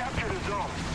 captured a zone.